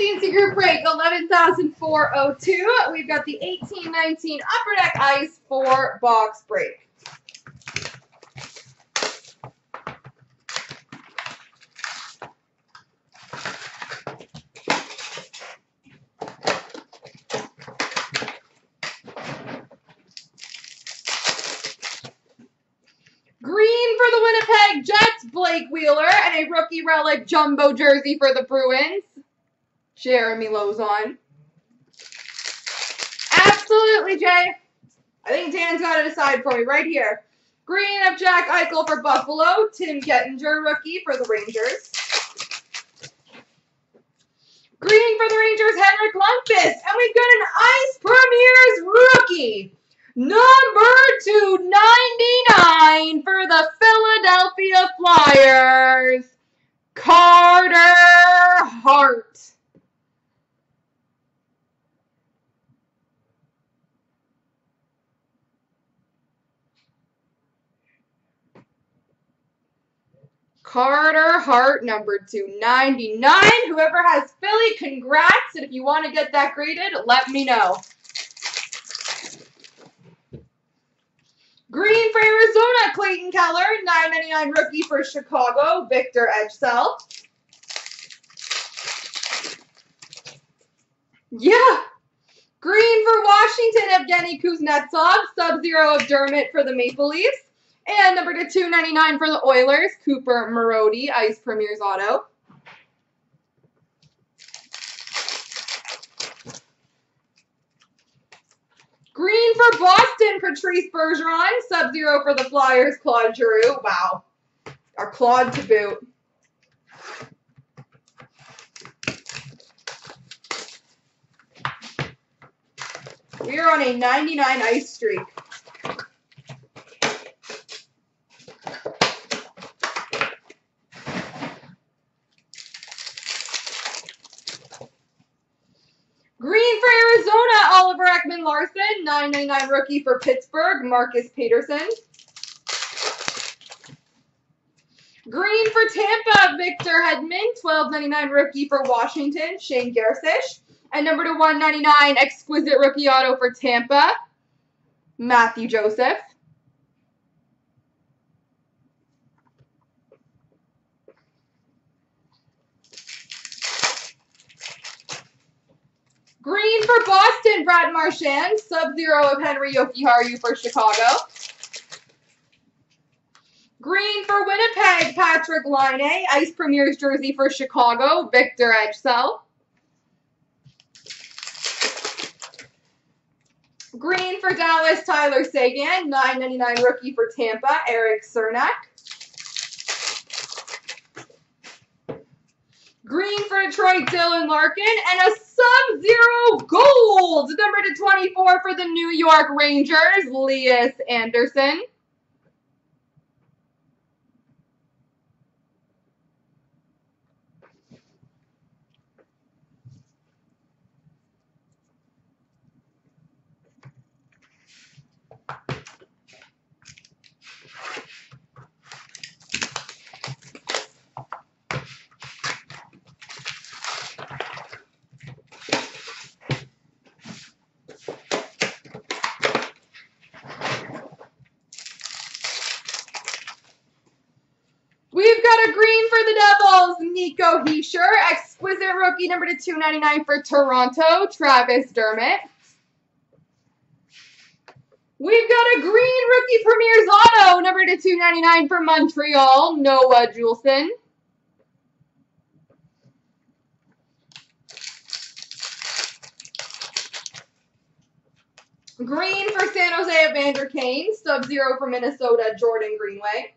CNC Group Break 11,402. We've got the 1819 Upper Deck Ice 4 box break. Green for the Winnipeg Jets, Blake Wheeler, and a rookie relic jumbo jersey for the Bruins, Jeremy Lauzon. Absolutely, Jay. I think Dan's got it aside for me right here. Green of Jack Eichel for Buffalo, Tim Gettinger, rookie for the Rangers. Green for the Rangers, Henrik Lundqvist, and we've got an Ice Premieres rookie. Number 299 for the Philadelphia Flyers, Carter Hart. Carter Hart, number 299. Whoever has Philly, congrats. And if you want to get that graded, let me know. Green for Arizona, Clayton Keller. 999 rookie for Chicago, Victor Ejdsell. Yeah. Green for Washington, Evgeny Kuznetsov. Sub-Zero of Dermott for the Maple Leafs. And number to 299 for the Oilers, Cooper Marody, Ice Premieres Auto. Green for Boston, Patrice Bergeron. Sub-Zero for the Flyers, Claude Giroux. Wow. Our Claude to boot. We are on a 99 ice streak. Green for Arizona, Oliver Larsson. 999 rookie for Pittsburgh, Marcus Pettersson. Green for Tampa, Victor Hedman. 1299 rookie for Washington, Shane Gersich. And number to 199, exquisite rookie auto for Tampa, Mathieu Joseph. Green Boston, Brad Marchand. Sub-Zero of Henri Jokiharju for Chicago. Green for Winnipeg, Patrik Laine. Ice Premieres jersey for Chicago, Victor Ejdsell. Green for Dallas, Tyler Seguin. 9.99 rookie for Tampa, Erik Cernak. Green for Detroit, Dylan Larkin. And a Sub-Zero number to 24 for the New York Rangers, Lias Andersson. Green for the Devils, Nico Hischier. Exquisite rookie number to 299 for Toronto, Travis Dermott. We've got a green rookie Premieres Auto, number to 299 for Montreal, Noah Juulsen. Green for San Jose, Evander Kane. Sub-Zero for Minnesota, Jordan Greenway.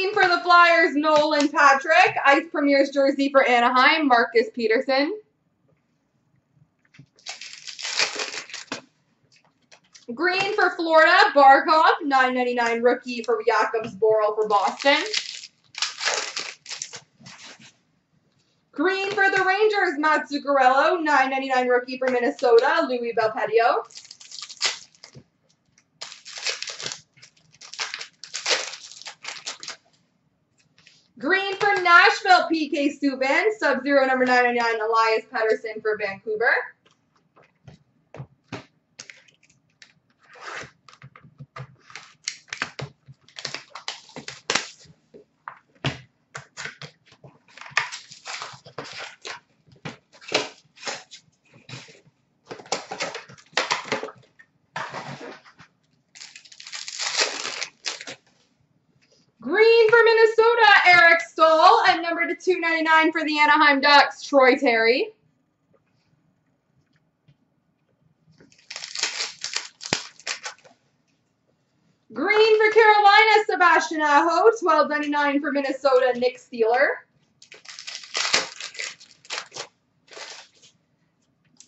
Green for the Flyers, Nolan Patrick. Ice Premieres jersey for Anaheim, Marcus Pettersson. Green for Florida, Barkov. 9.99 rookie for Jakob Zboril for Boston. Green for the Rangers, Matt Zuccarello. 9.99 rookie for Minnesota, Louis Belpedio. Green PK Subban. Sub-Zero number 999, Elias Pettersson for Vancouver. Green for Minnesota, Eric Staal. And number to 299 for the Anaheim Ducks, Troy Terry. Green for Carolina, Sebastian Aho. 12.99 for Minnesota, Nick Seeler.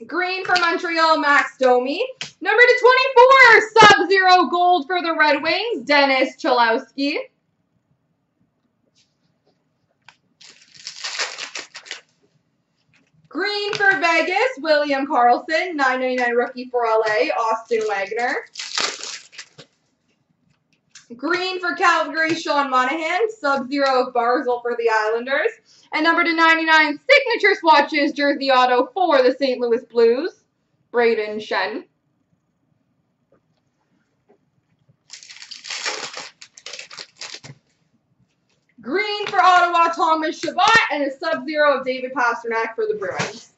Green for Montreal, Max Domi. Number to 24, Sub-Zero Gold for the Red Wings, Dennis Cholowski. Green for Vegas, William Karlsson. 9.99 rookie for LA, Austin Wagner. Green for Calgary, Sean Monahan. Sub-Zero of Barzal for the Islanders. And number to 99 signature swatches, jersey auto for the St. Louis Blues, Brayden Schenn. Green for Ottawa, Thomas Chabot, and a Sub-Zero of David Pastrnak for the Bruins.